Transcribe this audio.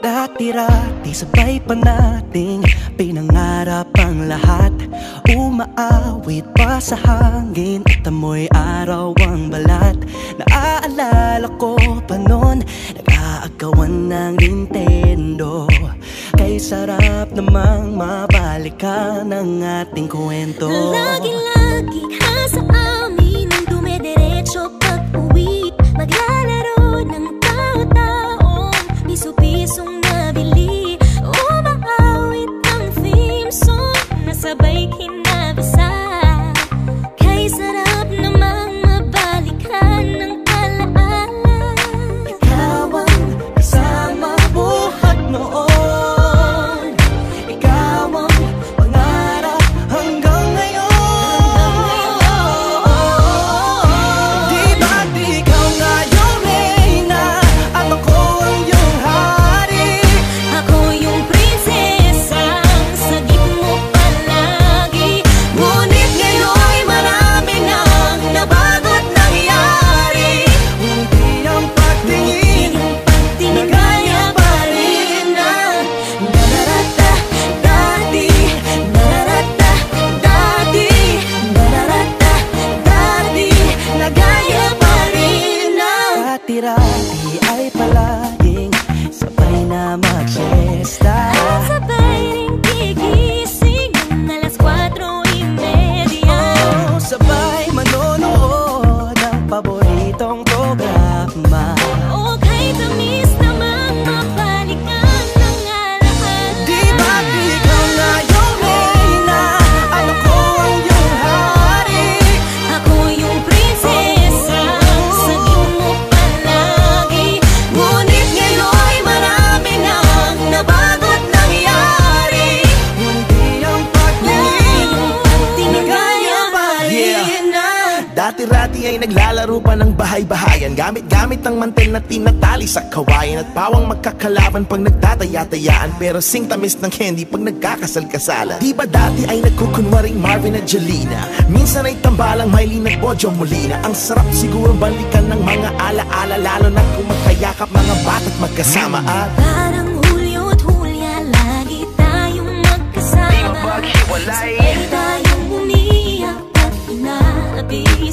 Dati-rati sabay pa nating Pinangarap ang lahat. Umaawit pa sa hangin At amoy araw ang balat. Naaalala ko pa noon Nag-aagawan ng Nintendo. Kay sarap namang mabalikan ang ating kwento. Lagi-lagi ka sa amin Ang dumediretso pag uwi waking ay palaging Sabay na mag-siesta ay naglalaro pa ng bahay-bahayan. Gamit-gamit ang mantel na tinatali sa kawayan. At pawang magkakalaban pag nagtataya-tayaan. Pero singtamis ng candy pag nagkakasal-kasalan. Di ba dati ay nagkukunwaring Marvin at Jelena? Minsan ay tambalang Mylene at Bojo Molina. Ang sarap siguro balikan ng mga alaala -ala, Lalo na kung magkayakap mga bata't magkasama. At Parang Hulyo at Hulya lagi tayong magkasama. Di ba paghiwalay? Sabay tayong umiiyak at inaabi.